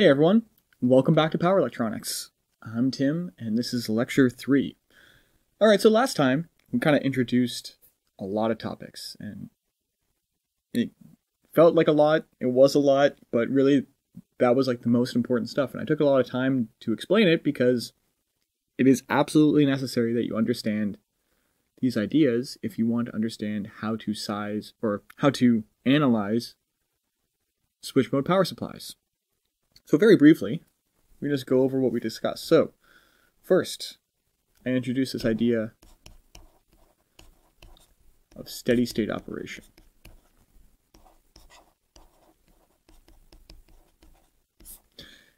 Hey everyone, welcome back to Power Electronics. I'm Tim, and this is lecture three. Alright, so last time we kind of introduced a lot of topics, and it felt like a lot, it was a lot, but really that was like the most important stuff, and I took a lot of time to explain it because it is absolutely necessary that you understand these ideas if you want to understand how to size or how to analyze switch mode power supplies. So very briefly, we just go over what we discussed. So, first, I introduce this idea of steady state operation.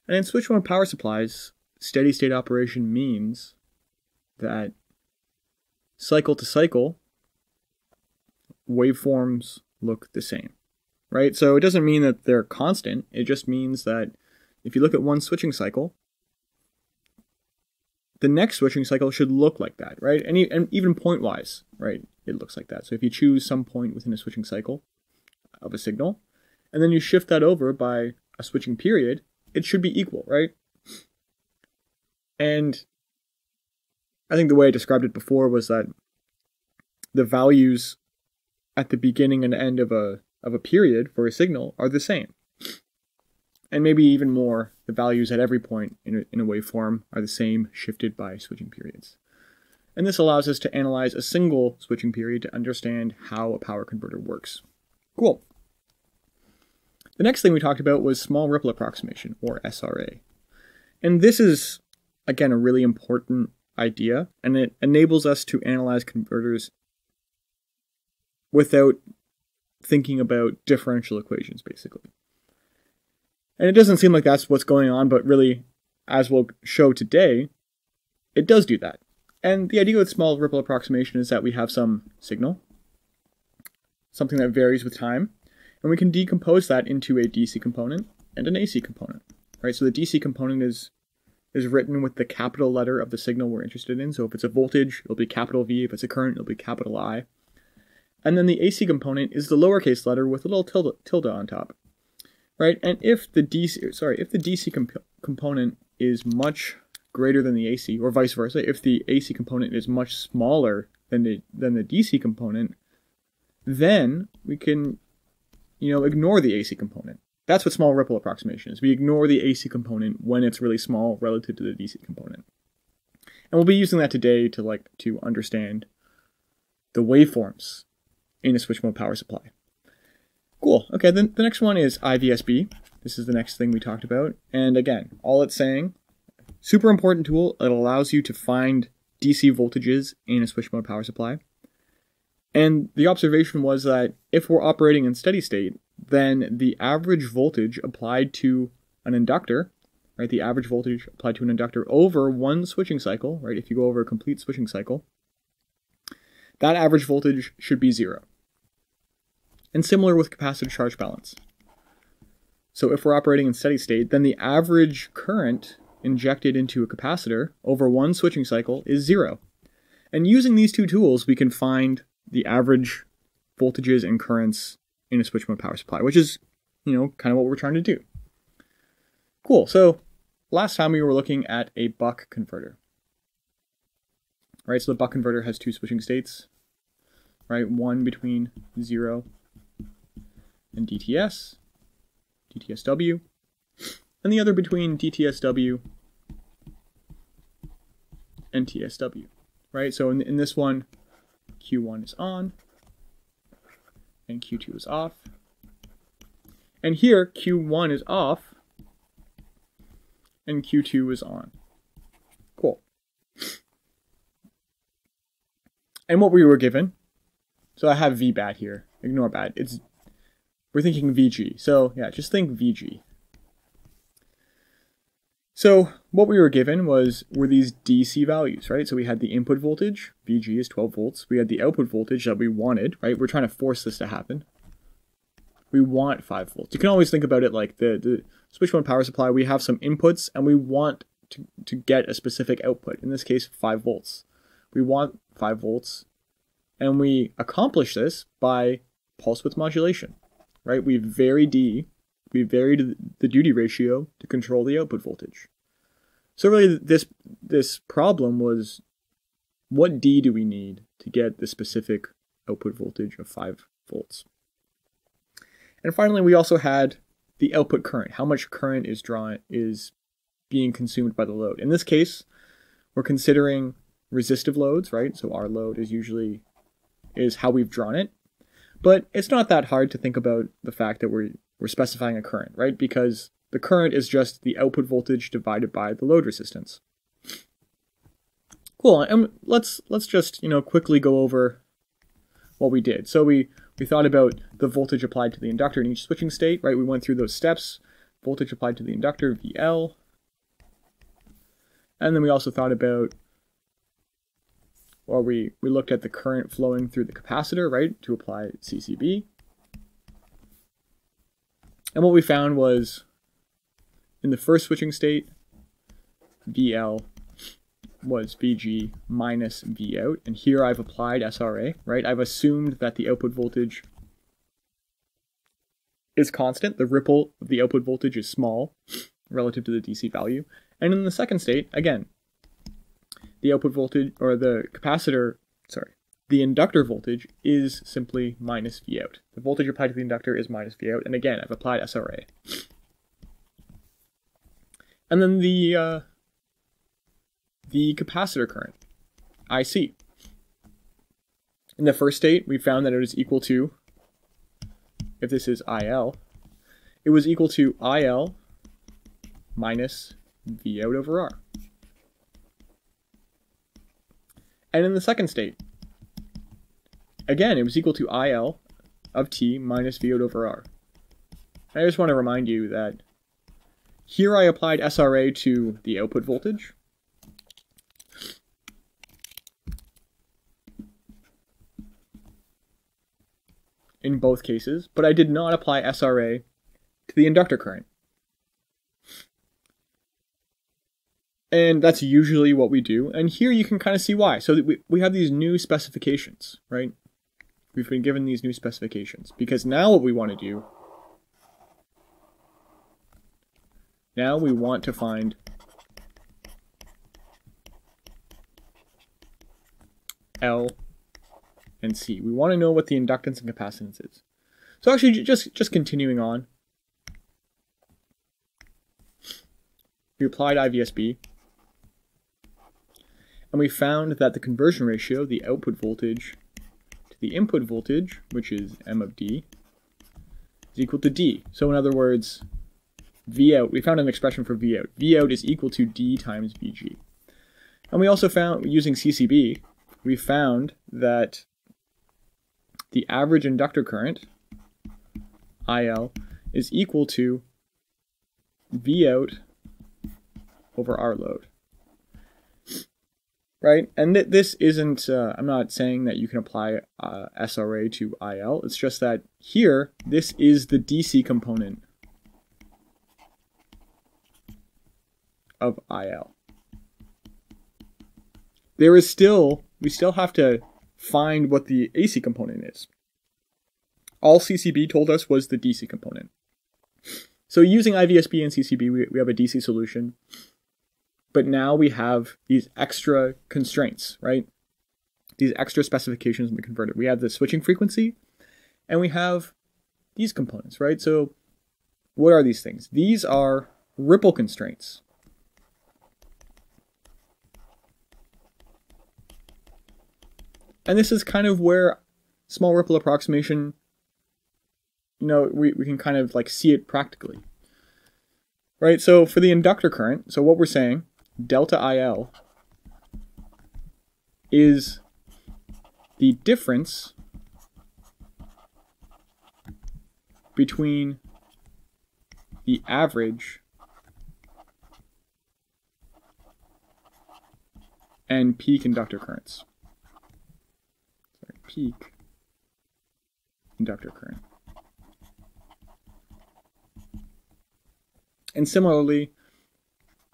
And in switch mode power supplies, steady state operation means that cycle to cycle, waveforms look the same, right? So it doesn't mean that they're constant. It just means that if you look at one switching cycle, the next switching cycle should look like that, right? And, and even point wise, right? It looks like that. So if you choose some point within a switching cycle of a signal, and then you shift that over by a switching period, it should be equal, right? And I think the way I described it before was that the values at the beginning and end of a of a period for a signal are the same. And maybe even more, the values at every point in a, in a waveform are the same, shifted by switching periods. And this allows us to analyze a single switching period to understand how a power converter works. Cool. The next thing we talked about was small ripple approximation, or SRA. And this is, again, a really important idea, and it enables us to analyze converters without thinking about differential equations, basically. And it doesn't seem like that's what's going on, but really, as we'll show today, it does do that. And the idea with small ripple approximation is that we have some signal, something that varies with time, and we can decompose that into a DC component and an AC component. Right? So the DC component is is written with the capital letter of the signal we're interested in. So if it's a voltage, it'll be capital V. If it's a current, it'll be capital I. And then the AC component is the lowercase letter with a little tilde, tilde on top. Right? And if the DC sorry, if the DC comp- component is much greater than the AC or vice versa, if the AC component is much smaller than the than the DC component, then we can you know ignore the AC component. That's what small ripple approximation is. We ignore the AC component when it's really small relative to the DC component. And we'll be using that today to like to understand the waveforms in a switch mode power supply. Cool. Okay, then the next one is IVSB. This is the next thing we talked about. And again, all it's saying, super important tool. It allows you to find DC voltages in a switch mode power supply. And the observation was that if we're operating in steady state, then the average voltage applied to an inductor, right, the average voltage applied to an inductor over one switching cycle, right, if you go over a complete switching cycle, that average voltage should be zero. And similar with capacitor charge balance. So if we're operating in steady state, then the average current injected into a capacitor over one switching cycle is zero. And using these two tools, we can find the average voltages and currents in a switch mode power supply, which is, you know, kind of what we're trying to do. Cool. So last time we were looking at a buck converter. Right, so the buck converter has two switching states, right? One between 0 and DTS, DTSW, and the other between DTSW and TSW, right? So in, in this one, Q1 is on, and Q2 is off. And here, Q1 is off, and Q2 is on. Cool. And what we were given, so I have VBAT here. Ignore BAT. It's we're thinking VG. So yeah, just think VG. So what we were given was were these DC values, right? So we had the input voltage, VG is 12 volts. We had the output voltage that we wanted, right? We're trying to force this to happen. We want 5 volts. You can always think about it like the, the switch mode power supply. We have some inputs and we want to, to get a specific output. In this case, 5 volts. We want 5 volts and we accomplish this by pulse width modulation, right? We vary D we varied the duty ratio to control the output voltage. So really this this problem was what D do we need to get the specific output voltage of 5 volts? And finally, we also had the output current, how much current is drawn is being consumed by the load. In this case, we're considering resistive loads, right? So our load is usually is how we've drawn it. But it's not that hard to think about the fact that we're we're specifying a current, right? Because the current is just the output voltage divided by the load resistance. Cool. And let's let's just, you know, quickly go over what we did. So we we thought about the voltage applied to the inductor in each switching state, right? We went through those steps. Voltage applied to the inductor, VL. And then we also thought about or we, we looked at the current flowing through the capacitor, right, to apply CCB. And what we found was in the first switching state, VL was VG minus V out. And here I've applied SRA, right? I've assumed that the output voltage is constant. The ripple of the output voltage is small relative to the DC value. And in the second state, again, the output voltage or the capacitor, sorry, the inductor voltage is simply minus V out. The voltage applied to the inductor is minus V out. And again, I've applied SRA. And then the uh, the capacitor current, IC. In the first state, we found that it is equal to, if this is IL, it was equal to IL minus V out over R. And in the second state, again, it was equal to IL of T minus V out over R. I just want to remind you that here I applied SRA to the output voltage, in both cases, but I did not apply SRA to the inductor current. And that's usually what we do. And here you can kind of see why. So we, we have these new specifications, right? We've been given these new specifications. Because now what we want to do, now we want to find L and C. We want to know what the inductance and capacitance is. So actually, just, just continuing on, we applied IVSB, and we found that the conversion ratio, the output voltage to the input voltage, which is M of D, is equal to D. So in other words, V out, we found an expression for V out. V out is equal to D times VG. And we also found, using CCB, we found that the average inductor current, IL, is equal to V out over R load. Right? And th this isn't, uh, I'm not saying that you can apply uh, SRA to IL. It's just that here, this is the DC component of IL. There is still, we still have to find what the AC component is. All CCB told us was the DC component. So using IVSB and CCB, we, we have a DC solution. But now we have these extra constraints, right? These extra specifications in the converter. We have the switching frequency, and we have these components, right? So what are these things? These are ripple constraints. And this is kind of where small ripple approximation, you know, we, we can kind of like see it practically. Right, so for the inductor current, so what we're saying, delta IL is the difference between the average and peak inductor currents Sorry, peak inductor current. And similarly,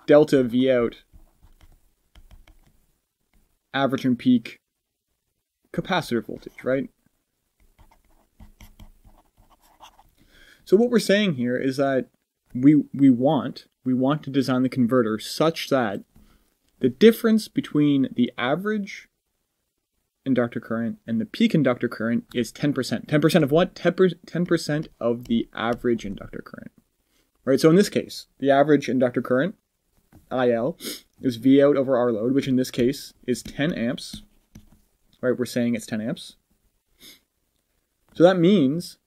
delta V out average and peak capacitor voltage, right? So what we're saying here is that we we want we want to design the converter such that the difference between the average inductor current and the peak inductor current is 10%. 10% of what? 10% of the average inductor current. Right? So in this case, the average inductor current, IL, is V out over R load, which in this case is 10 amps. Right? We're saying it's 10 amps. So that means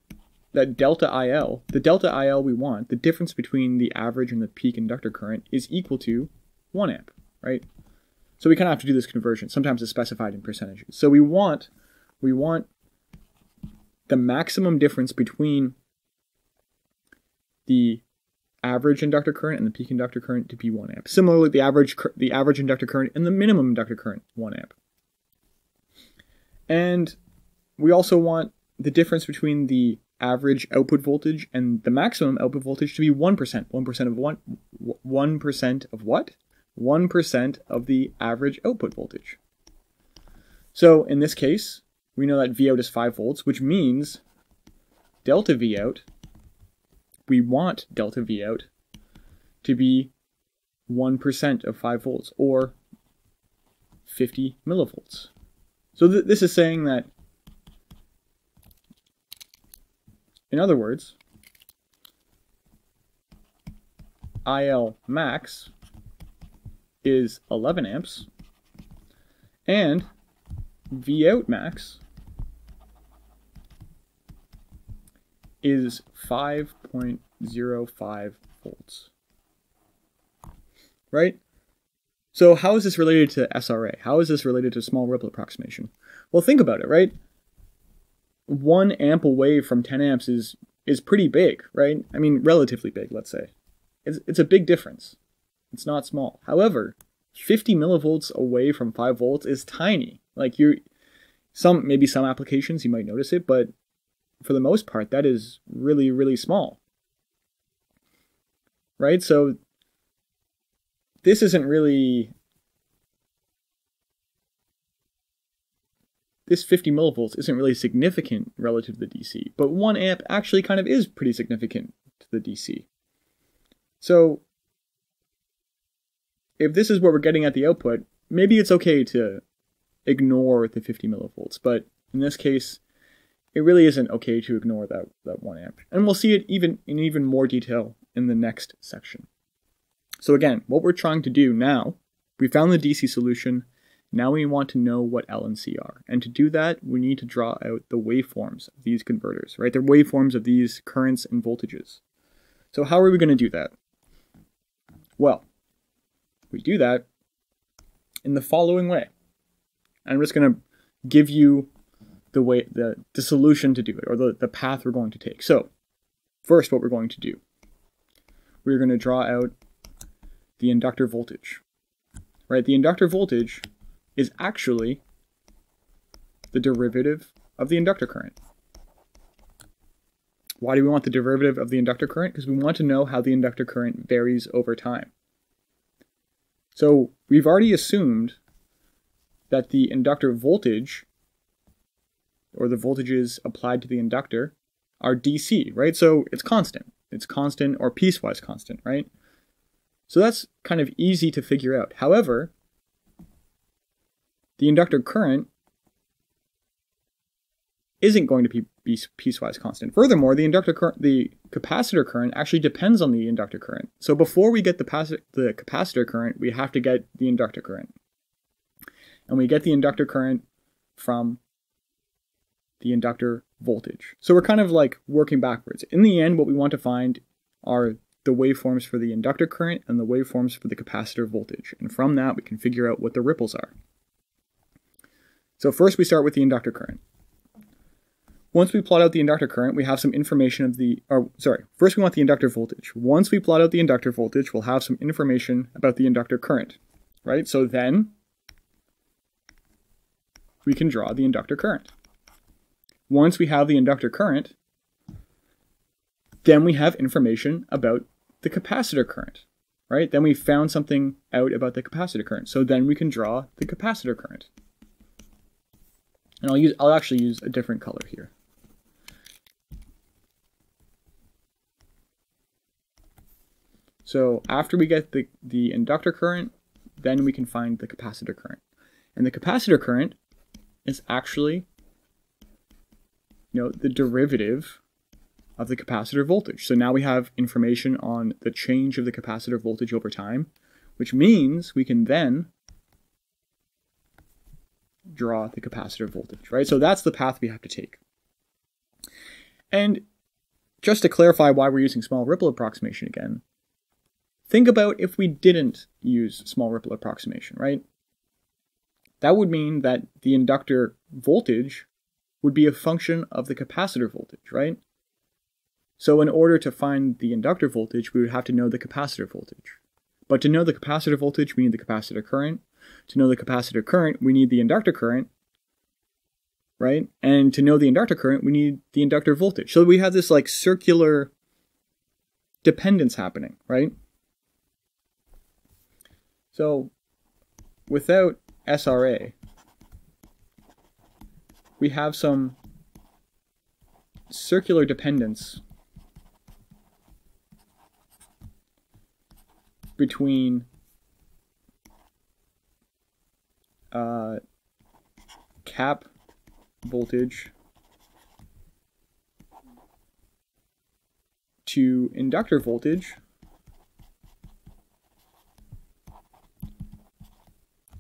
that delta IL, the delta IL we want, the difference between the average and the peak inductor current is equal to 1 amp, right? So we kind of have to do this conversion. Sometimes it's specified in percentages. So we want we want the maximum difference between the average inductor current and the peak inductor current to be 1 amp. Similarly, the average the average inductor current and the minimum inductor current 1 amp. And we also want the difference between the average output voltage and the maximum output voltage to be 1%. 1% of one 1% of what? 1% of the average output voltage. So in this case, we know that Vout is 5 volts, which means delta Vout, we want delta V out to be 1% of 5 volts, or 50 millivolts. So th this is saying that, in other words, IL max is 11 amps, and V out max is 5.05 volts. Right? So how is this related to SRA? How is this related to small ripple approximation? Well, think about it, right? One amp away from 10 amps is is pretty big, right? I mean, relatively big, let's say. It's, it's a big difference. It's not small. However, 50 millivolts away from 5 volts is tiny. Like you some maybe some applications you might notice it, but for the most part that is really really small. Right? So this isn't really this 50 millivolts isn't really significant relative to the DC, but 1 amp actually kind of is pretty significant to the DC. So if this is what we're getting at the output, maybe it's okay to ignore the 50 millivolts. But in this case, it really isn't okay to ignore that, that 1 amp. And we'll see it even in even more detail in the next section. So again, what we're trying to do now, we found the DC solution, now we want to know what L and C are. And to do that, we need to draw out the waveforms of these converters, right? They're waveforms of these currents and voltages. So how are we going to do that? Well, we do that in the following way. I'm just going to give you the way the, the solution to do it or the, the path we're going to take. So, first what we're going to do. We're going to draw out the inductor voltage. Right? The inductor voltage is actually the derivative of the inductor current. Why do we want the derivative of the inductor current? Because we want to know how the inductor current varies over time. So we've already assumed that the inductor voltage, or the voltages applied to the inductor, are DC, right? So it's constant. It's constant or piecewise constant, right? So that's kind of easy to figure out. However, the inductor current isn't going to be piecewise constant. Furthermore, the inductor current, the capacitor current actually depends on the inductor current. So before we get the, the capacitor current, we have to get the inductor current. And we get the inductor current from the inductor voltage. So we're kind of like working backwards. In the end, what we want to find are the waveforms for the inductor current and the waveforms for the capacitor voltage. And from that, we can figure out what the ripples are. So first we start with the inductor current. Once we plot out the inductor current, we have some information of the, or sorry, first we want the inductor voltage. Once we plot out the inductor voltage, we'll have some information about the inductor current, right? So then we can draw the inductor current. Once we have the inductor current, then we have information about the capacitor current, right? Then we found something out about the capacitor current. So then we can draw the capacitor current. And I'll use I'll actually use a different color here. So after we get the, the inductor current, then we can find the capacitor current. And the capacitor current is actually you know, the derivative of the capacitor voltage. So now we have information on the change of the capacitor voltage over time, which means we can then draw the capacitor voltage, right? So that's the path we have to take. And just to clarify why we're using small ripple approximation again, think about if we didn't use small ripple approximation, right? That would mean that the inductor voltage would be a function of the capacitor voltage, right? So in order to find the inductor voltage, we would have to know the capacitor voltage. But to know the capacitor voltage, we need the capacitor current. To know the capacitor current, we need the inductor current, right? And to know the inductor current, we need the inductor voltage. So we have this like circular dependence happening, right? So without SRA, we have some circular dependence between uh, cap voltage to inductor voltage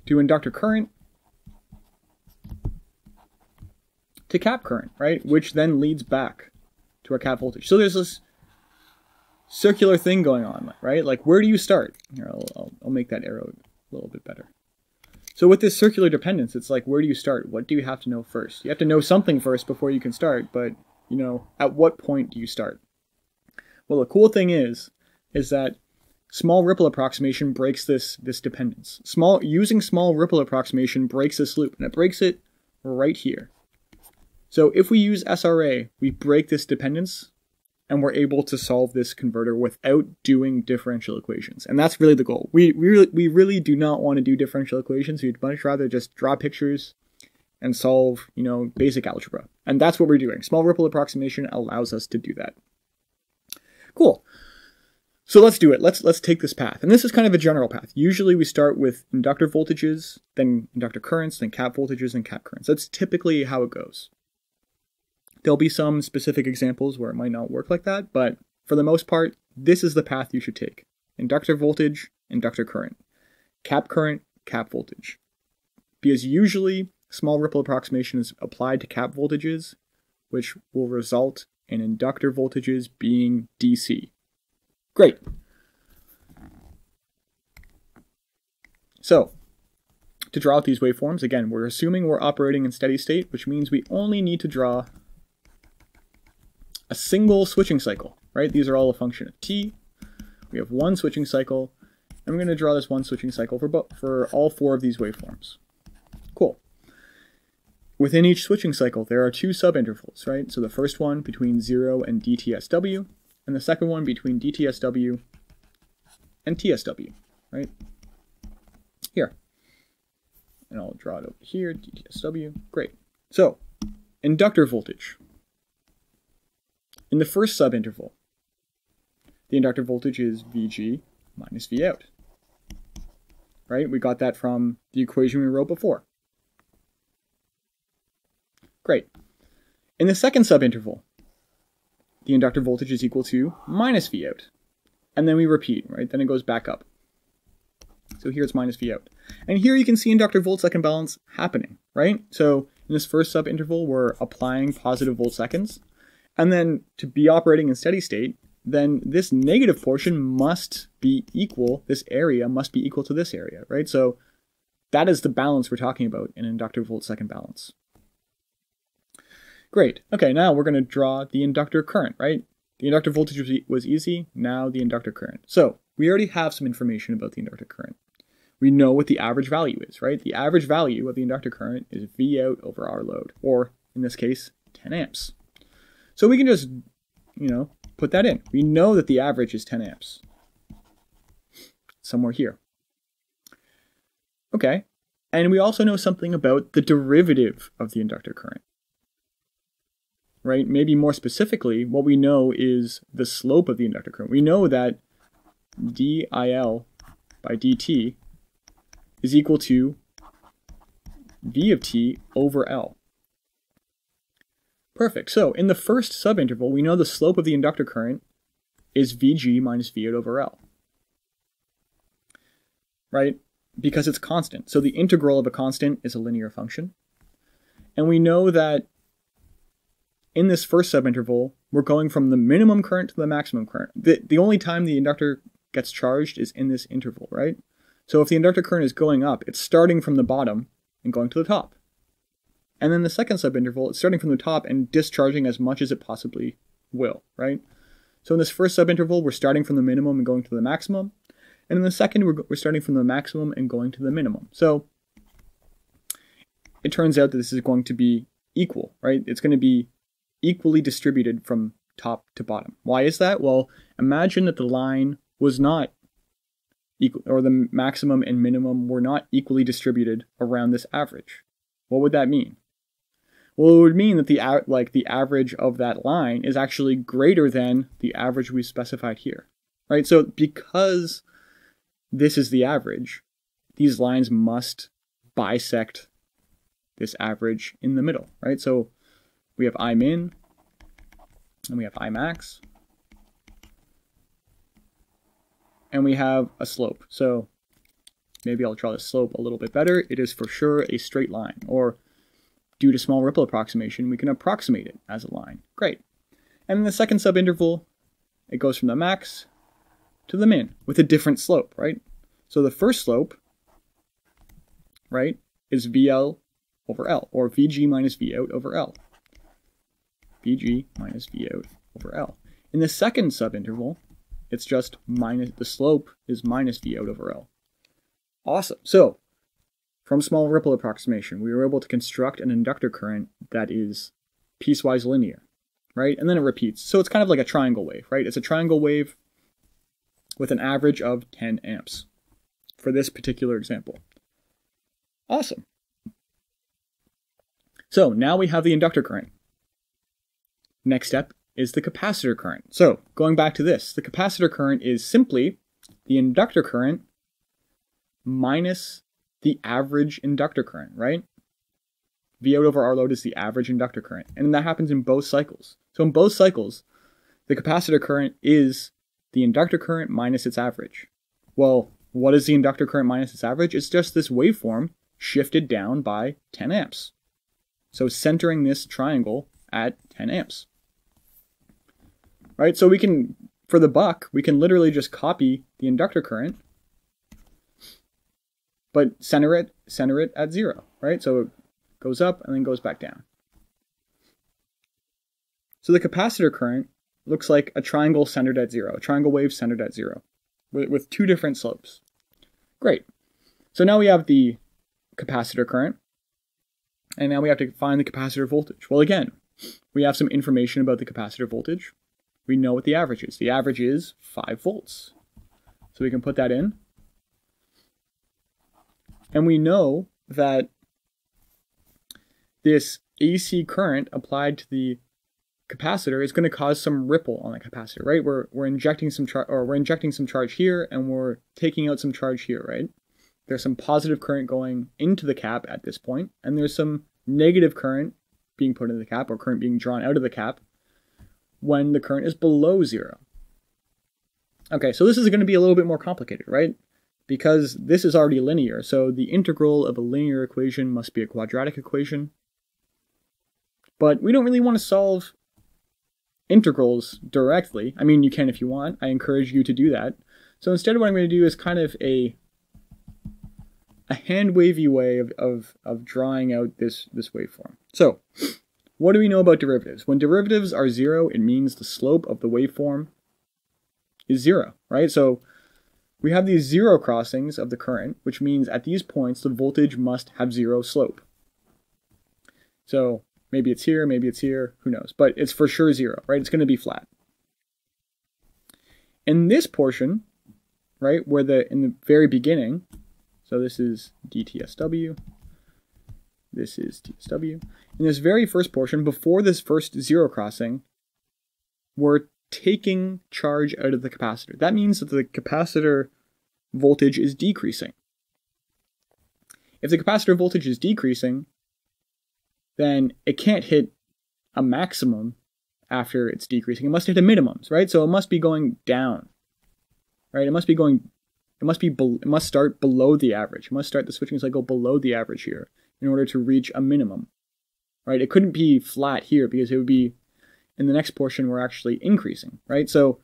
to inductor current to cap current, right? Which then leads back to our cap voltage. So there's this circular thing going on, right? Like, where do you start? Here, I'll, I'll, I'll make that arrow a little bit better. So with this circular dependence, it's like, where do you start? What do you have to know first? You have to know something first before you can start, but, you know, at what point do you start? Well, the cool thing is, is that small ripple approximation breaks this, this dependence. Small, using small ripple approximation breaks this loop, and it breaks it right here. So if we use SRA, we break this dependence and we're able to solve this converter without doing differential equations. And that's really the goal. We, we, really, we really do not want to do differential equations. We'd much rather just draw pictures and solve, you know, basic algebra. And that's what we're doing. Small ripple approximation allows us to do that. Cool. So let's do it. Let's let's take this path. And this is kind of a general path. Usually we start with inductor voltages, then inductor currents, then cap voltages, and cap currents. That's typically how it goes. There'll be some specific examples where it might not work like that, but for the most part, this is the path you should take. Inductor voltage, inductor current. Cap current, cap voltage. Because usually, small ripple approximation is applied to cap voltages, which will result in inductor voltages being DC. Great. So, to draw out these waveforms, again, we're assuming we're operating in steady state, which means we only need to draw a single switching cycle, right? These are all a function of t. We have one switching cycle, and we're going to draw this one switching cycle for, for all four of these waveforms. Cool. Within each switching cycle, there are two subintervals, right? So the first one between 0 and dtsw, and the second one between dtsw and tsw, right? Here. And I'll draw it over here, dtsw. Great. So, inductor voltage. In the first subinterval, the inductor voltage is Vg minus V out. Right? We got that from the equation we wrote before. Great. In the second subinterval, the inductor voltage is equal to minus V out. And then we repeat, right? Then it goes back up. So here it's minus V out. And here you can see inductor volt second balance happening, right? So in this first subinterval, we're applying positive volt seconds. And then to be operating in steady state, then this negative portion must be equal, this area must be equal to this area, right? So that is the balance we're talking about in inductor volt second balance. Great. Okay, now we're going to draw the inductor current, right? The inductor voltage was easy, now the inductor current. So we already have some information about the inductor current. We know what the average value is, right? The average value of the inductor current is V out over R load, or in this case, 10 amps. So we can just, you know, put that in. We know that the average is 10 amps. Somewhere here. Okay. And we also know something about the derivative of the inductor current. Right? Maybe more specifically, what we know is the slope of the inductor current. We know that dIL by dt is equal to v of t over L. Perfect. So in the first subinterval, we know the slope of the inductor current is Vg minus V out over L. Right? Because it's constant. So the integral of a constant is a linear function. And we know that in this first subinterval, we're going from the minimum current to the maximum current. The, the only time the inductor gets charged is in this interval, right? So if the inductor current is going up, it's starting from the bottom and going to the top. And then the second subinterval, it's starting from the top and discharging as much as it possibly will, right? So in this first subinterval, we're starting from the minimum and going to the maximum. And in the second, we're, we're starting from the maximum and going to the minimum. So it turns out that this is going to be equal, right? It's going to be equally distributed from top to bottom. Why is that? Well, imagine that the line was not equal, or the maximum and minimum were not equally distributed around this average. What would that mean? Well, it would mean that the like the average of that line is actually greater than the average we specified here, right? So because this is the average, these lines must bisect this average in the middle, right? So we have I min and we have I max and we have a slope. So maybe I'll draw the slope a little bit better. It is for sure a straight line or due to small ripple approximation, we can approximate it as a line. Great. And in the second subinterval, it goes from the max to the min with a different slope, right? So the first slope, right, is VL over L, or VG minus V out over L. VG minus V out over L. In the second subinterval, it's just minus, the slope is minus V out over L. Awesome. So from small ripple approximation, we were able to construct an inductor current that is piecewise linear, right? And then it repeats. So it's kind of like a triangle wave, right? It's a triangle wave with an average of 10 amps for this particular example. Awesome. So now we have the inductor current. Next step is the capacitor current. So going back to this, the capacitor current is simply the inductor current minus the average inductor current, right? V out over R load is the average inductor current. And that happens in both cycles. So in both cycles, the capacitor current is the inductor current minus its average. Well, what is the inductor current minus its average? It's just this waveform shifted down by 10 amps. So centering this triangle at 10 amps. Right, so we can, for the buck, we can literally just copy the inductor current but center it center it at zero, right? So it goes up and then goes back down. So the capacitor current looks like a triangle centered at zero, a triangle wave centered at zero, with, with two different slopes. Great. So now we have the capacitor current, and now we have to find the capacitor voltage. Well, again, we have some information about the capacitor voltage. We know what the average is. The average is 5 volts. So we can put that in. And we know that this AC current applied to the capacitor is going to cause some ripple on the capacitor, right? We're, we're injecting some charge or we're injecting some charge here and we're taking out some charge here, right? There's some positive current going into the cap at this point, and there's some negative current being put into the cap or current being drawn out of the cap when the current is below zero. Okay, so this is going to be a little bit more complicated, right? Because this is already linear, so the integral of a linear equation must be a quadratic equation. But we don't really want to solve integrals directly. I mean, you can if you want. I encourage you to do that. So instead what I'm going to do is kind of a a hand wavy way of, of, of drawing out this, this waveform. So, what do we know about derivatives? When derivatives are zero, it means the slope of the waveform is zero, right? So we have these zero crossings of the current, which means at these points the voltage must have zero slope. So maybe it's here, maybe it's here, who knows, but it's for sure zero, right? It's going to be flat. In this portion, right, where the in the very beginning, so this is dTSW, this is TSW. In this very first portion, before this first zero crossing, we're taking charge out of the capacitor. That means that the capacitor voltage is decreasing. If the capacitor voltage is decreasing, then it can't hit a maximum after it's decreasing. It must hit a minimums, right? So it must be going down, right? It must be going, it must be, it must start below the average. It must start the switching cycle below the average here in order to reach a minimum, right? It couldn't be flat here because it would be in the next portion we're actually increasing, right? So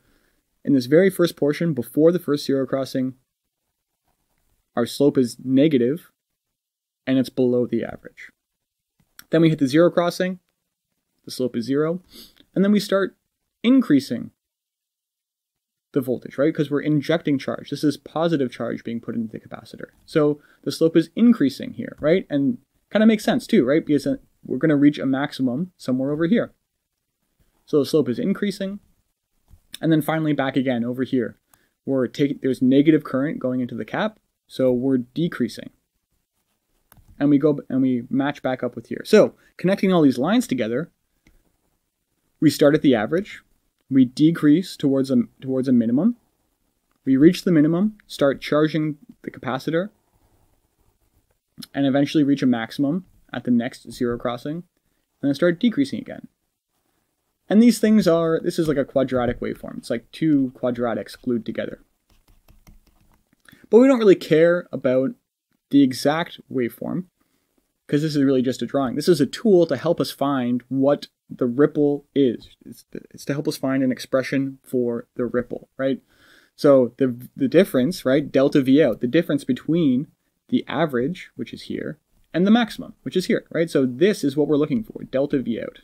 in this very first portion, before the first zero crossing, our slope is negative and it's below the average. Then we hit the zero crossing, the slope is zero, and then we start increasing the voltage, right? Because we're injecting charge. This is positive charge being put into the capacitor. So the slope is increasing here, right? And kind of makes sense too, right? Because uh, we're going to reach a maximum somewhere over here. So the slope is increasing. And then finally back again over here. We're taking there's negative current going into the cap, so we're decreasing. And we go and we match back up with here. So connecting all these lines together, we start at the average, we decrease towards a towards a minimum. We reach the minimum, start charging the capacitor, and eventually reach a maximum at the next zero crossing, and then start decreasing again. And these things are, this is like a quadratic waveform. It's like two quadratics glued together. But we don't really care about the exact waveform because this is really just a drawing. This is a tool to help us find what the ripple is. It's, it's to help us find an expression for the ripple, right? So the, the difference, right, delta V out, the difference between the average, which is here, and the maximum, which is here, right? So this is what we're looking for, delta V out.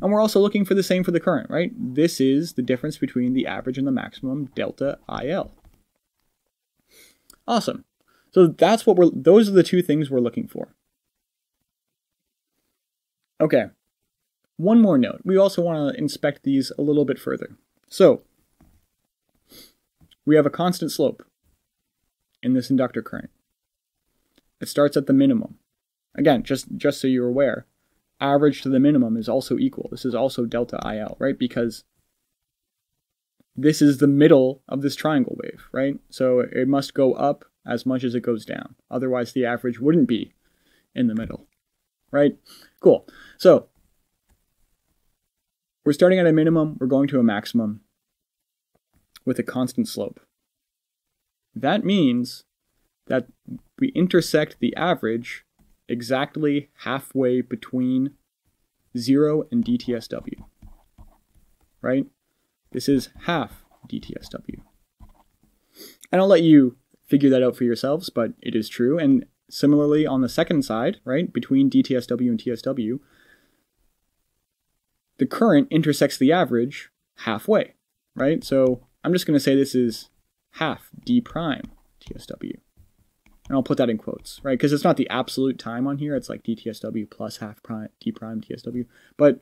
And we're also looking for the same for the current, right? This is the difference between the average and the maximum, delta IL. Awesome. So that's what we're, those are the two things we're looking for. Okay. One more note. We also want to inspect these a little bit further. So, we have a constant slope in this inductor current. It starts at the minimum. Again, just, just so you're aware, average to the minimum is also equal. This is also delta IL, right? Because this is the middle of this triangle wave, right? So it must go up as much as it goes down. Otherwise, the average wouldn't be in the middle, right? Cool. So we're starting at a minimum, we're going to a maximum with a constant slope. That means that we intersect the average exactly halfway between 0 and DTSW. Right? This is half DTSW. And I'll let you figure that out for yourselves, but it is true. And similarly, on the second side, right, between DTSW and TSW, the current intersects the average halfway, right? So I'm just going to say this is half D prime TSW. And I'll put that in quotes, right? Because it's not the absolute time on here. It's like DTSW plus half prime, D prime TSW. But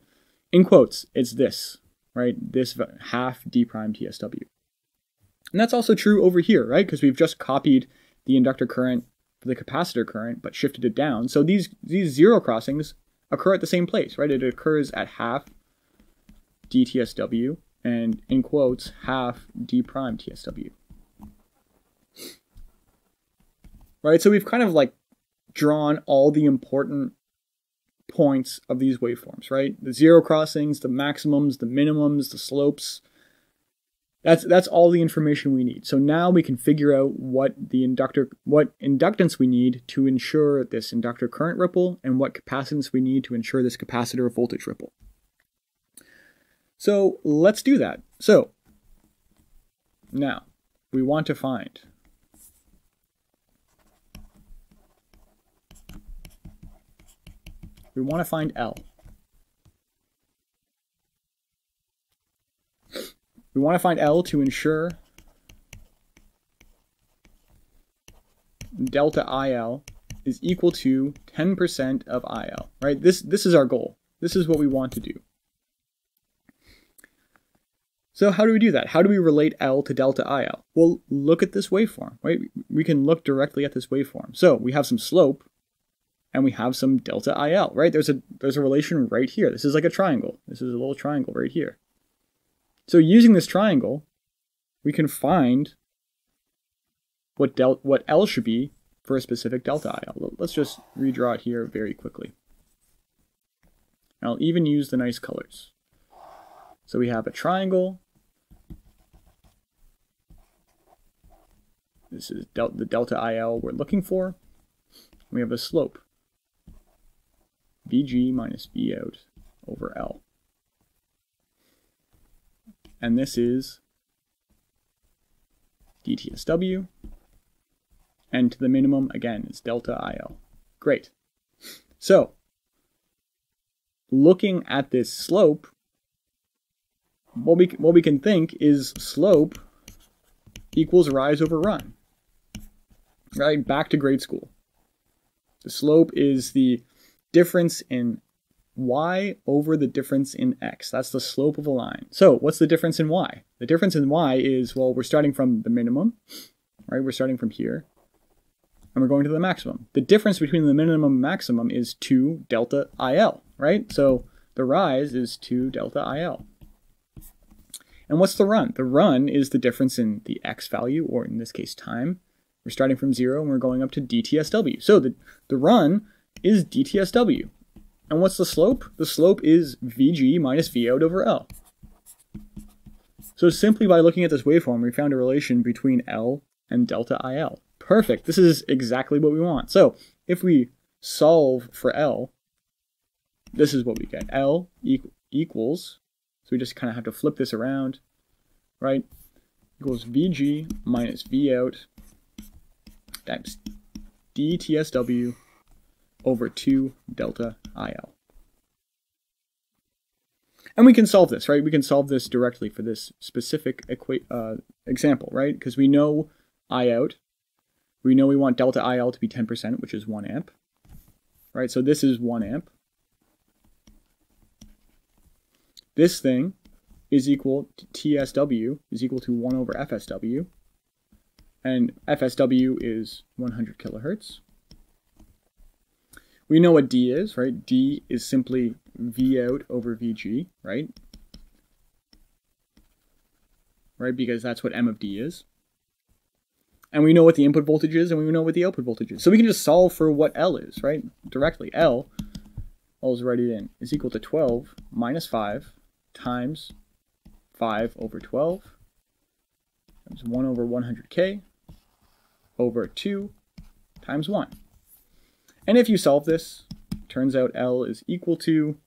in quotes, it's this, right? This half D prime TSW. And that's also true over here, right? Because we've just copied the inductor current for the capacitor current, but shifted it down. So these, these zero crossings occur at the same place, right? It occurs at half DTSW and in quotes, half D prime TSW. Right? So we've kind of like drawn all the important points of these waveforms, right? The zero crossings, the maximums, the minimums, the slopes. That's that's all the information we need. So now we can figure out what the inductor what inductance we need to ensure this inductor current ripple and what capacitance we need to ensure this capacitor voltage ripple. So let's do that. So now we want to find we want to find L. We want to find L to ensure delta IL is equal to 10% of IL, right? This, this is our goal. This is what we want to do. So how do we do that? How do we relate L to delta IL? Well, look at this waveform, right? We can look directly at this waveform. So we have some slope, and we have some delta IL, right? There's a there's a relation right here. This is like a triangle. This is a little triangle right here. So using this triangle, we can find what del what L should be for a specific delta IL. Let's just redraw it here very quickly. I'll even use the nice colors. So we have a triangle. This is del the delta IL we're looking for. We have a slope. Vg minus V out over L. And this is DTSW. And to the minimum, again, is delta IL. Great. So, looking at this slope, what we, what we can think is slope equals rise over run. Right? Back to grade school. The slope is the difference in y over the difference in x. That's the slope of a line. So what's the difference in y? The difference in y is, well, we're starting from the minimum, right? We're starting from here, and we're going to the maximum. The difference between the minimum and maximum is 2 delta IL, right? So the rise is 2 delta IL. And what's the run? The run is the difference in the x value, or in this case time. We're starting from 0 and we're going up to dTSW. So the, the run is dTSW. And what's the slope? The slope is Vg minus V out over L. So simply by looking at this waveform, we found a relation between L and delta IL. Perfect. This is exactly what we want. So if we solve for L, this is what we get. L equals, so we just kind of have to flip this around, right? Equals Vg minus V out times dTSW over 2 delta IL. And we can solve this, right? We can solve this directly for this specific uh, example, right? Because we know I out. We know we want delta IL to be 10%, which is 1 amp. Right, so this is 1 amp. This thing is equal to TSW is equal to 1 over FSW. And FSW is 100 kilohertz. We know what D is, right? D is simply V out over VG, right? Right, because that's what M of D is. And we know what the input voltage is, and we know what the output voltage is. So we can just solve for what L is, right? Directly. L, I'll just write it in, is equal to 12 minus 5 times 5 over 12 times 1 over 100k over 2 times 1. And if you solve this, turns out L is equal to,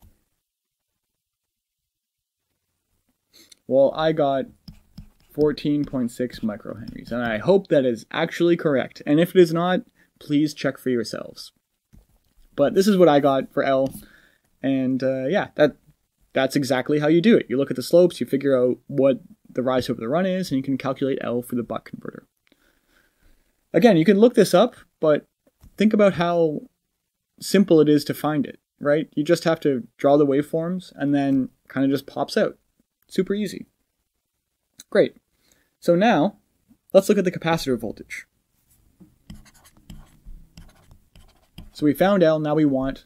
well, I got 14.6 microhenries, and I hope that is actually correct. And if it is not, please check for yourselves. But this is what I got for L, and uh, yeah, that that's exactly how you do it. You look at the slopes, you figure out what the rise over the run is, and you can calculate L for the buck converter. Again, you can look this up, but think about how simple it is to find it, right? You just have to draw the waveforms and then kind of just pops out. Super easy. Great. So now, let's look at the capacitor voltage. So we found L, now we want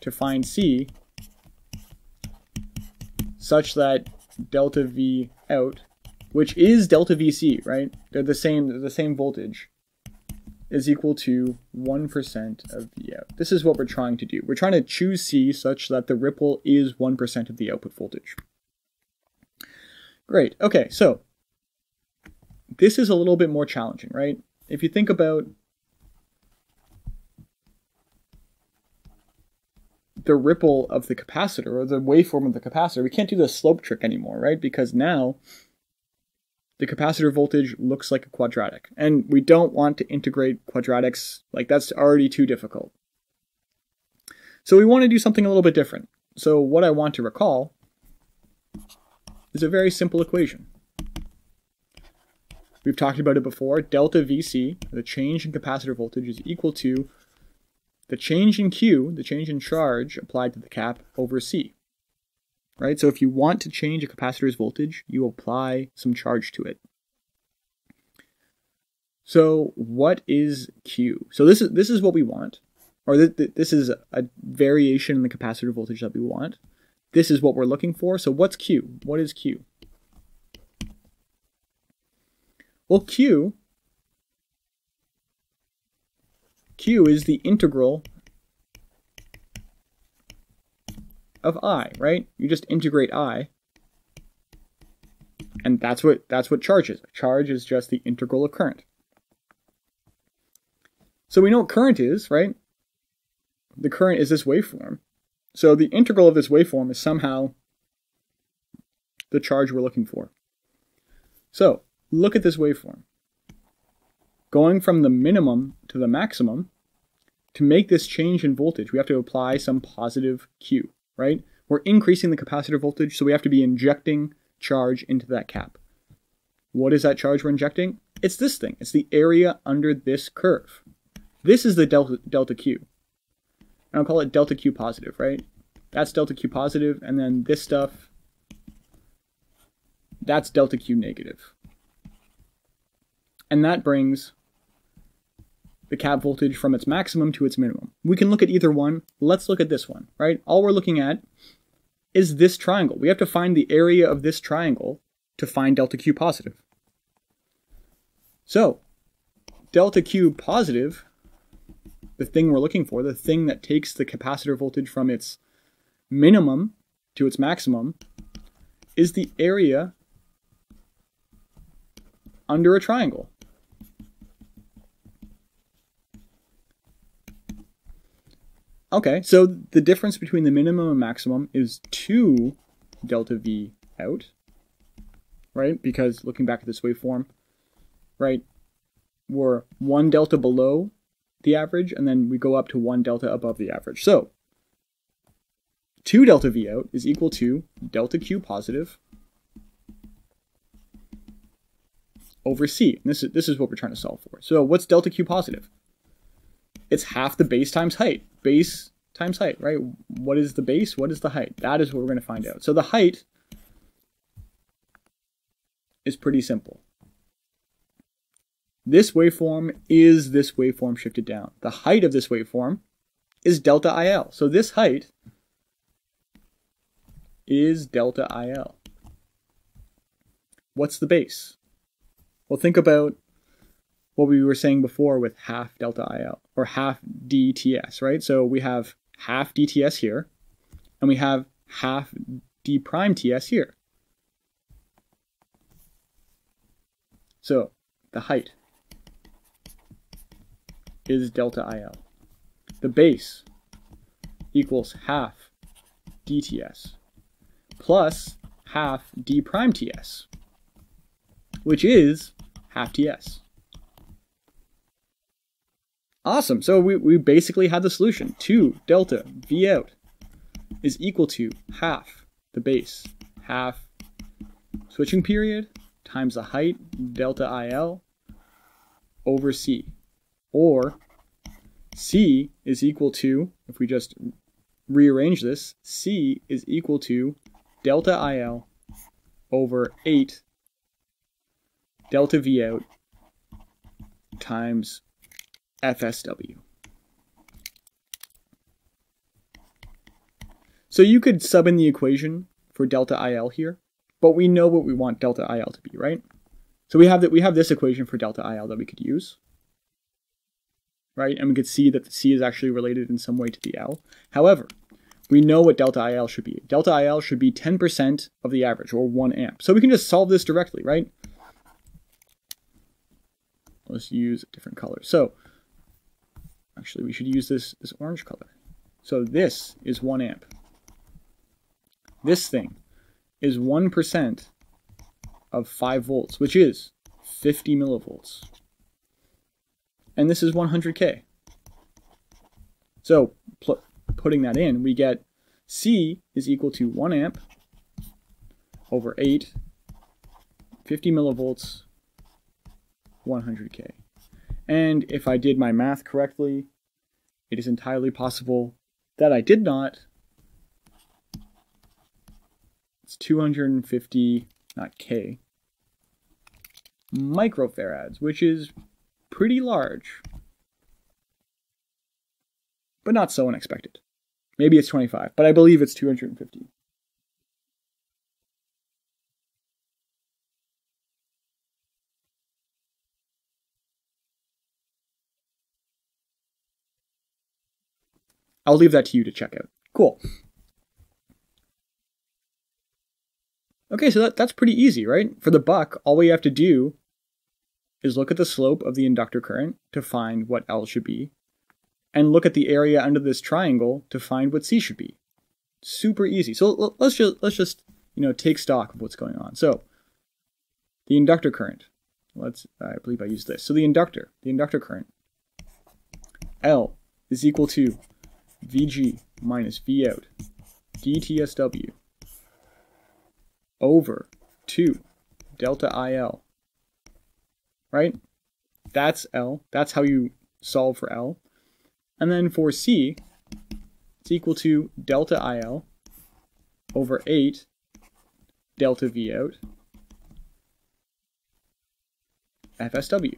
to find C such that delta V out, which is delta VC, right? They're the same, they're the same voltage is equal to 1% of the. This is what we're trying to do. We're trying to choose C such that the ripple is 1% of the output voltage. Great. Okay, so this is a little bit more challenging, right? If you think about the ripple of the capacitor or the waveform of the capacitor, we can't do the slope trick anymore, right? Because now the capacitor voltage looks like a quadratic. And we don't want to integrate quadratics, like that's already too difficult. So we want to do something a little bit different. So what I want to recall is a very simple equation. We've talked about it before. Delta VC, the change in capacitor voltage, is equal to the change in Q, the change in charge applied to the cap, over C right? So if you want to change a capacitor's voltage, you apply some charge to it. So what is Q? So this is this is what we want, or th th this is a variation in the capacitor voltage that we want. this is what we're looking for. So what's Q? What is Q? Well, Q Q is the integral of I, right? You just integrate I. And that's what that's what charge is. Charge is just the integral of current. So we know what current is, right? The current is this waveform. So the integral of this waveform is somehow the charge we're looking for. So look at this waveform. Going from the minimum to the maximum, to make this change in voltage, we have to apply some positive Q, right? We're increasing the capacitor voltage, so we have to be injecting charge into that cap. What is that charge we're injecting? It's this thing. It's the area under this curve. This is the delta, delta Q. And I'll call it delta Q positive, right? That's delta Q positive, and then this stuff, that's delta Q negative. And that brings the cap voltage from its maximum to its minimum. We can look at either one. Let's look at this one, right? All we're looking at is this triangle. We have to find the area of this triangle to find delta Q positive. So, delta Q positive, the thing we're looking for, the thing that takes the capacitor voltage from its minimum to its maximum, is the area under a triangle. Okay, so the difference between the minimum and maximum is 2 delta V out, right? Because looking back at this waveform, right, we're 1 delta below the average, and then we go up to 1 delta above the average. So 2 delta V out is equal to delta Q positive over C. And this is, this is what we're trying to solve for. So what's delta Q positive? It's half the base times height. Base times height, right? What is the base? What is the height? That is what we're going to find out. So the height is pretty simple. This waveform is this waveform shifted down. The height of this waveform is delta IL. So this height is delta IL. What's the base? Well, think about what we were saying before with half delta IL or half DTS, right? So we have half DTS here and we have half D prime TS here. So the height is delta IL. The base equals half DTS plus half D prime TS, which is half TS. Awesome. So we, we basically had the solution. 2 delta V out is equal to half the base, half switching period times the height, delta IL, over C. Or C is equal to, if we just rearrange this, C is equal to delta IL over 8 delta V out times FSW. So you could sub in the equation for delta IL here, but we know what we want delta IL to be, right? So we have that we have this equation for delta IL that we could use. Right? And we could see that the C is actually related in some way to the L. However, we know what delta IL should be. Delta IL should be 10% of the average, or 1 amp. So we can just solve this directly, right? Let's use a different color. So Actually, we should use this, this orange color. So this is 1 amp. This thing is 1% of 5 volts, which is 50 millivolts. And this is 100K. So putting that in, we get C is equal to 1 amp over 8, 50 millivolts, 100K. And if I did my math correctly, it is entirely possible that I did not. It's 250, not K, microfarads, which is pretty large, but not so unexpected. Maybe it's 25, but I believe it's 250. I'll leave that to you to check out. Cool. Okay, so that, that's pretty easy, right? For the buck, all we have to do is look at the slope of the inductor current to find what L should be, and look at the area under this triangle to find what C should be. Super easy. So let's just let's just you know take stock of what's going on. So the inductor current. Let's I believe I used this. So the inductor, the inductor current, L is equal to VG minus V out DTSW over 2 delta IL. Right? That's L. That's how you solve for L. And then for C, it's equal to delta IL over 8 delta V out FSW.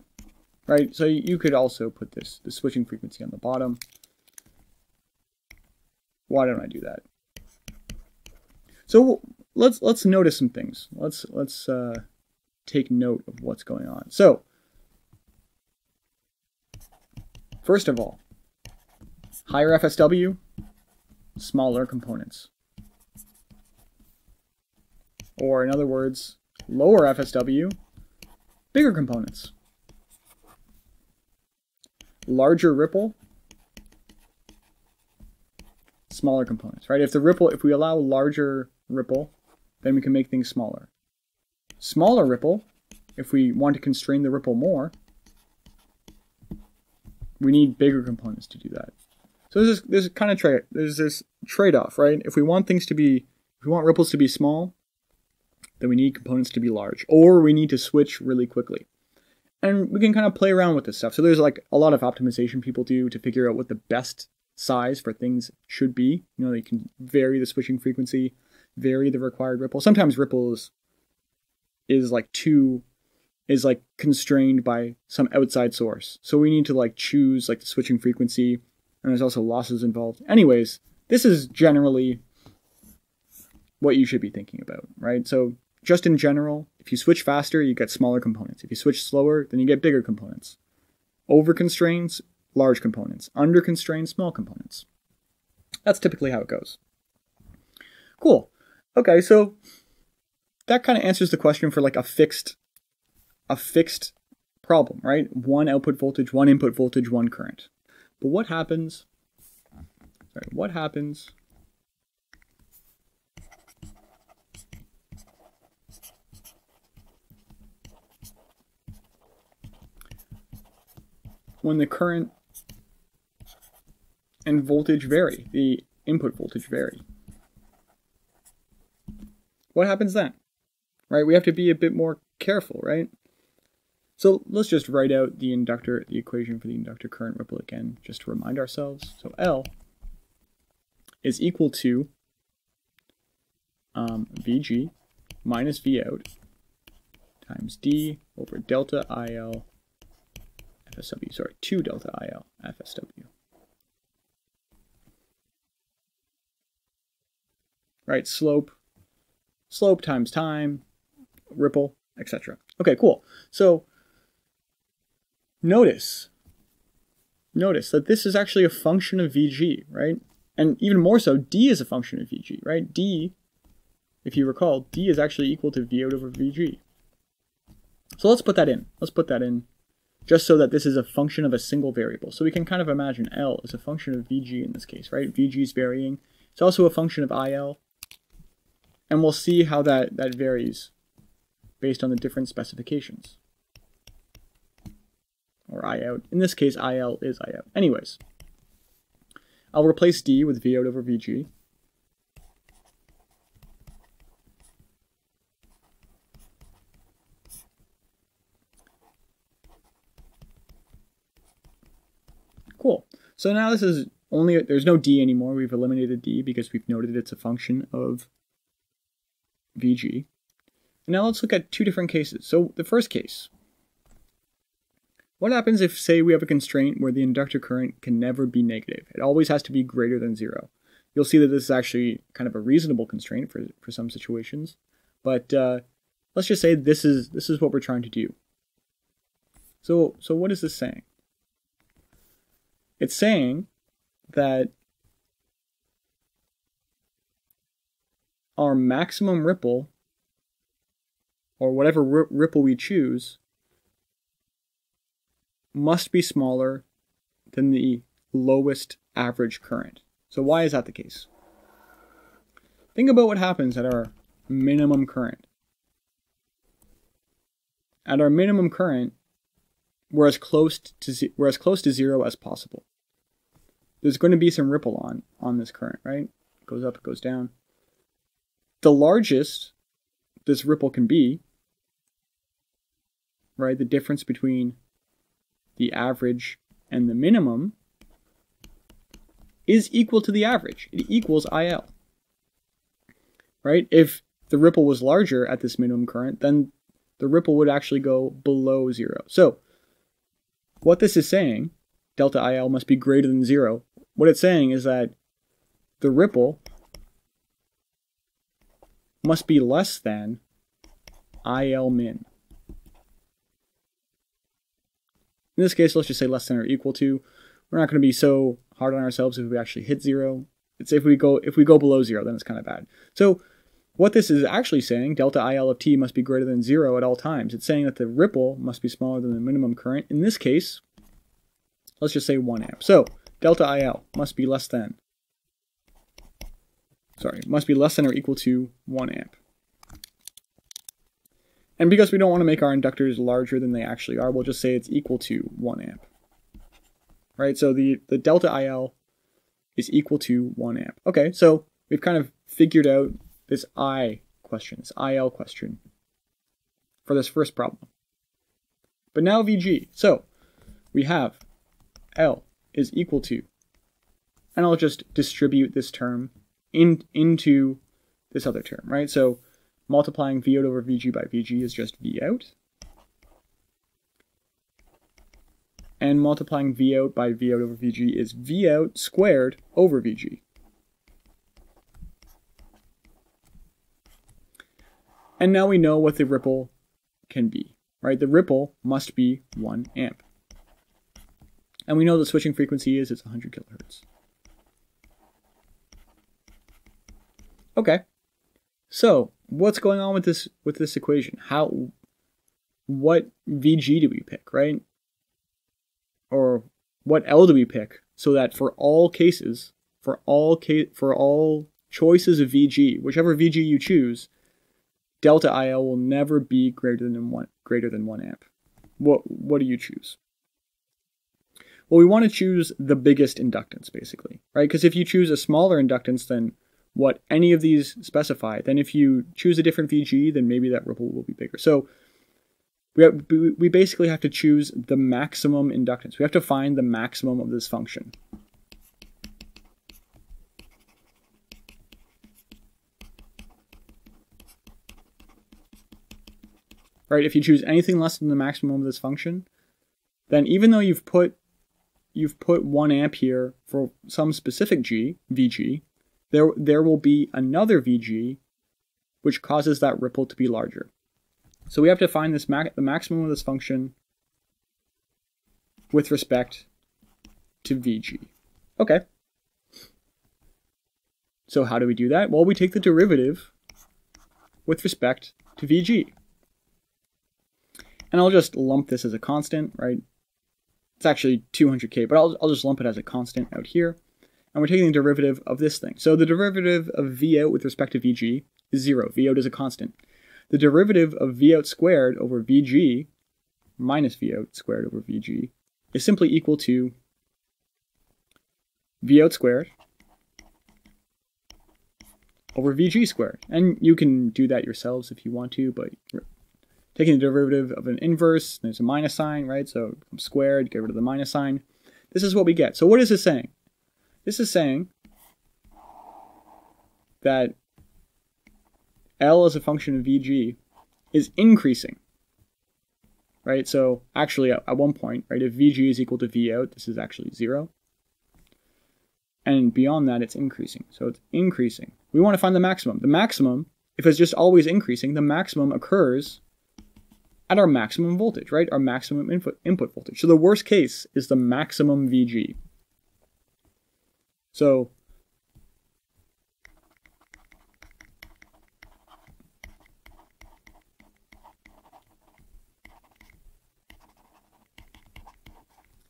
Right? So you could also put this, the switching frequency on the bottom. Why don't I do that? So let's let's notice some things. Let's let's uh, take note of what's going on. So first of all, higher FSW, smaller components. Or in other words, lower FSW, bigger components. Larger ripple, smaller components, right? If the ripple, if we allow larger ripple, then we can make things smaller. Smaller ripple, if we want to constrain the ripple more, we need bigger components to do that. So there's this, there's kind of trade there's this trade-off, right? If we want things to be if we want ripples to be small, then we need components to be large, or we need to switch really quickly. And we can kind of play around with this stuff. So there's like a lot of optimization people do to figure out what the best size for things should be. You know, they can vary the switching frequency, vary the required ripple. Sometimes ripples is like too is like constrained by some outside source. So we need to like choose like the switching frequency and there's also losses involved. Anyways, this is generally what you should be thinking about, right? So just in general, if you switch faster, you get smaller components. If you switch slower, then you get bigger components. Over constraints, large components. Under constraints, small components. That's typically how it goes. Cool. Okay, so that kind of answers the question for like a fixed a fixed problem, right? One output voltage, one input voltage, one current. But what happens sorry, what happens when the current and voltage vary, the input voltage vary. What happens then? Right? We have to be a bit more careful, right? So let's just write out the inductor, the equation for the inductor current ripple again, just to remind ourselves. So L is equal to um, Vg minus V out times D over delta IL FSW, sorry, 2 delta IL FSW. Right, slope, slope times time, ripple, etc. Okay, cool. So notice, notice that this is actually a function of Vg, right? And even more so, d is a function of Vg, right? d, if you recall, d is actually equal to V out over Vg. So let's put that in. Let's put that in just so that this is a function of a single variable. So we can kind of imagine L is a function of Vg in this case, right? Vg is varying. It's also a function of IL. And we'll see how that, that varies based on the different specifications. Or I out. In this case, IL is I out. Anyways, I'll replace D with V out over Vg. Cool. So now this is only, there's no d anymore. We've eliminated d because we've noted it's a function of vg. And now let's look at two different cases. So the first case, what happens if, say, we have a constraint where the inductor current can never be negative? It always has to be greater than zero. You'll see that this is actually kind of a reasonable constraint for, for some situations. But uh, let's just say this is this is what we're trying to do. So so what is this saying? It's saying that our maximum ripple, or whatever ripple we choose, must be smaller than the lowest average current. So why is that the case? Think about what happens at our minimum current. At our minimum current, we're as close to we're as close to zero as possible. There's going to be some ripple on on this current, right? It goes up, it goes down. The largest this ripple can be, right? The difference between the average and the minimum is equal to the average. It equals IL. Right? If the ripple was larger at this minimum current, then the ripple would actually go below zero. So, what this is saying, delta IL must be greater than zero. What it's saying is that the ripple must be less than IL min. In this case, let's just say less than or equal to. We're not going to be so hard on ourselves if we actually hit zero. It's if we go if we go below zero, then it's kind of bad. So what this is actually saying, delta IL of t must be greater than zero at all times. It's saying that the ripple must be smaller than the minimum current. In this case, let's just say 1 amp. So delta IL must be less than, sorry, must be less than or equal to 1 amp. And because we don't want to make our inductors larger than they actually are, we'll just say it's equal to 1 amp. Right, so the, the delta IL is equal to 1 amp. Okay, so we've kind of figured out this I question, this IL question for this first problem. But now VG. So we have L is equal to, and I'll just distribute this term in, into this other term, right? So multiplying V out over VG by VG is just V out. And multiplying V out by V out over VG is V out squared over VG. And now we know what the ripple can be, right? The ripple must be 1 amp. And we know the switching frequency is it's 100 kilohertz. Okay. So, what's going on with this with this equation? How what VG do we pick, right? Or what L do we pick so that for all cases, for all ca- for all choices of VG, whichever VG you choose, delta IL will never be greater than one greater than 1 amp. What what do you choose? Well, we want to choose the biggest inductance basically, right? Because if you choose a smaller inductance than what any of these specify. Then if you choose a different VG, then maybe that ripple will be bigger. So we, have, we basically have to choose the maximum inductance. We have to find the maximum of this function. Right, if you choose anything less than the maximum of this function, then even though you've put you've put 1 amp here for some specific G, VG, there, there will be another VG which causes that ripple to be larger. So we have to find this the maximum of this function with respect to VG. Okay. So how do we do that? Well, we take the derivative with respect to VG. And I'll just lump this as a constant, right? It's actually 200k, but I'll, I'll just lump it as a constant out here and we're taking the derivative of this thing. So the derivative of V out with respect to Vg is 0. V out is a constant. The derivative of V out squared over Vg minus V out squared over Vg is simply equal to V out squared over Vg squared. And you can do that yourselves if you want to, but taking the derivative of an inverse, there's a minus sign, right? So squared, get rid of the minus sign. This is what we get. So what is this saying? This is saying that L as a function of Vg is increasing. Right? So actually at, one point, right, if Vg is equal to V out, this is actually zero. And beyond that, it's increasing. So it's increasing. We want to find the maximum. The maximum, if it's just always increasing, the maximum occurs at our maximum voltage, right? Our maximum input input voltage. So the worst case is the maximum VG. So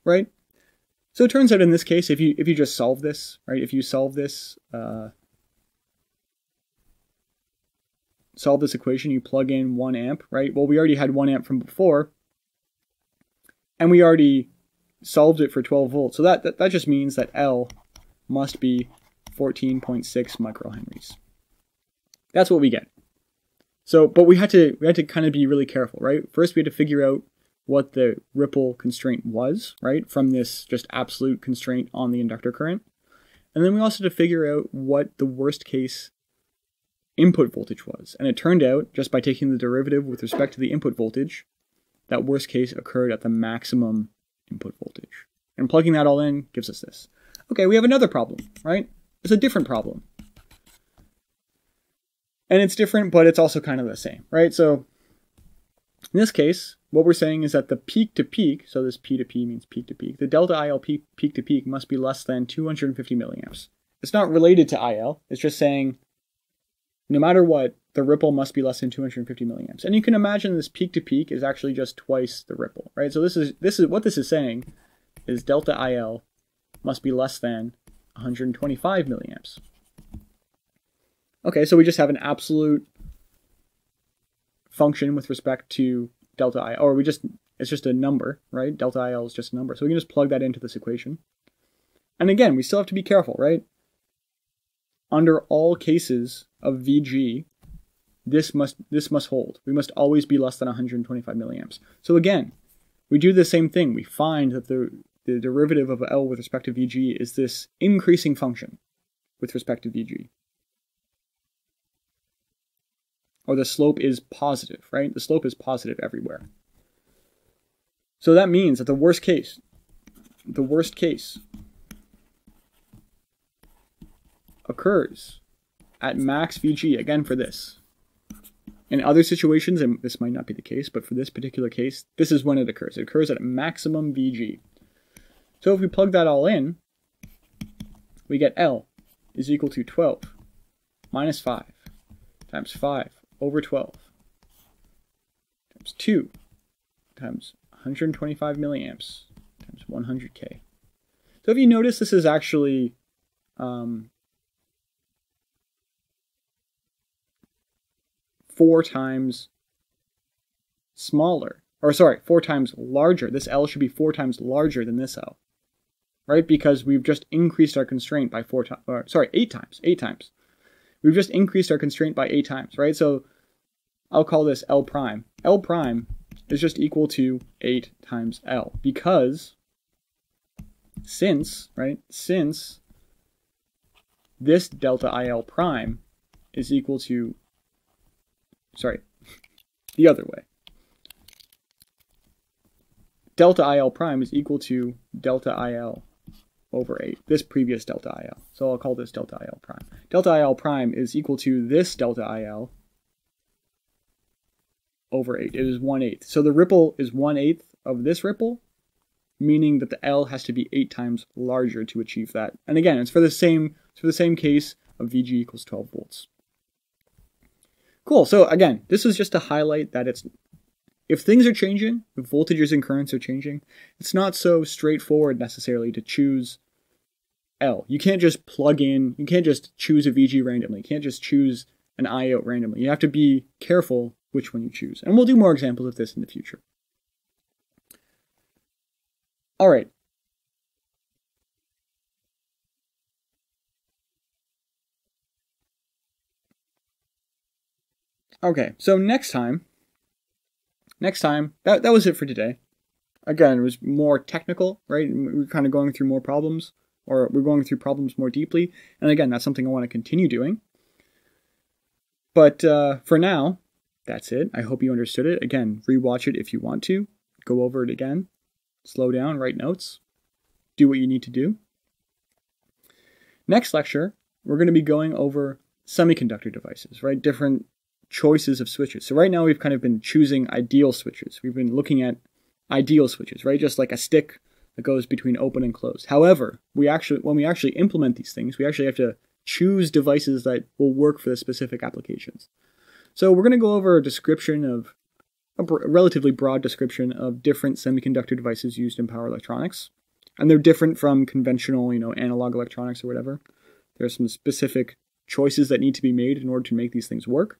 right? So it turns out in this case, if you if you just solve this, right? If you solve this, uh, solve this equation, you plug in one amp, right? Well, we already had one amp from before, and we already solved it for 12 volts. So that that, that just means that L must be 14.6 microhenries. That's what we get. So, but we had to we had to kind of be really careful, right? First, we had to figure out what the ripple constraint was, right, from this just absolute constraint on the inductor current. And then we also had to figure out what the worst case input voltage was. And it turned out, just by taking the derivative with respect to the input voltage, that worst case occurred at the maximum input voltage. And plugging that all in gives us this. Okay, we have another problem, right? It's a different problem. And it's different, but it's also kind of the same, right? So in this case, what we're saying is that the peak to peak, so this P to P means peak to peak, the delta IL peak, peak to peak must be less than 250 milliamps. It's not related to IL, it's just saying no matter what, the ripple must be less than 250 milliamps. And you can imagine this peak to peak is actually just twice the ripple, right? So this is this is what this is saying is delta IL must be less than 125 milliamps. Okay, so we just have an absolute function with respect to delta I, or we just, it's just a number, right? Delta IL is just a number. So we can just plug that into this equation. And again, we still have to be careful, right? Under all cases of VG, this must this must hold. We must always be less than 125 milliamps. So again, we do the same thing. We find that the, the derivative of L with respect to VG is this increasing function with respect to VG. Or the slope is positive, right? The slope is positive everywhere. So that means that the worst case, the worst case occurs at max VG, again for this. In other situations, and this might not be the case, but for this particular case, this is when it occurs. It occurs at maximum VG. So if we plug that all in, we get L is equal to 12 minus 5 times 5 over 12 times 2 times 125 milliamps times 100k. So if you notice, this is actually um, four times smaller, or sorry, four times larger. This L should be four times larger than this L, right? Because we've just increased our constraint by four times, sorry, eight times, eight times. We've just increased our constraint by eight times, right? So I'll call this L prime. L prime is just equal to 8 times L because since, right, since this delta IL prime is equal to sorry, the other way. Delta IL prime is equal to delta IL over 8, this previous delta IL. So I'll call this delta IL prime. Delta IL prime is equal to this delta IL over 8. It is 1 8. So the ripple is 1 8 of this ripple, meaning that the L has to be 8 times larger to achieve that. And again, it's for the same, it's for the same case of VG equals 12 volts. Cool. So again, this is just to highlight that it's if things are changing, if voltages and currents are changing, it's not so straightforward necessarily to choose L. You can't just plug in, you can't just choose a VG randomly. You can't just choose an I out randomly. You have to be careful which one you choose. And we'll do more examples of this in the future. All right. Okay, so next time, next time, that, that was it for today. Again, it was more technical, right? We are kind of going through more problems, or we're going through problems more deeply. And again, that's something I want to continue doing. But uh, for now, that's it. I hope you understood it. Again, rewatch it if you want to. Go over it again. Slow down, write notes. Do what you need to do. Next lecture, we're going to be going over semiconductor devices, right? Different choices of switches. So right now we've kind of been choosing ideal switches. We've been looking at ideal switches, right? Just like a stick that goes between open and closed. However, we actually when we actually implement these things, we actually have to choose devices that will work for the specific applications. So we're going to go over a description of a, relatively broad description of different semiconductor devices used in power electronics. And they're different from conventional, you know, analog electronics or whatever. There are some specific choices that need to be made in order to make these things work.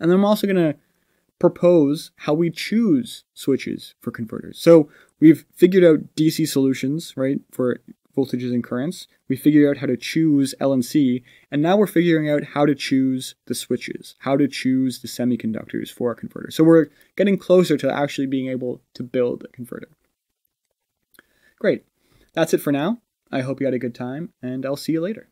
And then I'm also going to propose how we choose switches for converters. So we've figured out DC solutions, right, for voltages and currents. We figured out how to choose LNC, and C, and now we're figuring out how to choose the switches, how to choose the semiconductors for our converter. So we're getting closer to actually being able to build a converter. Great. That's it for now. I hope you had a good time, and I'll see you later.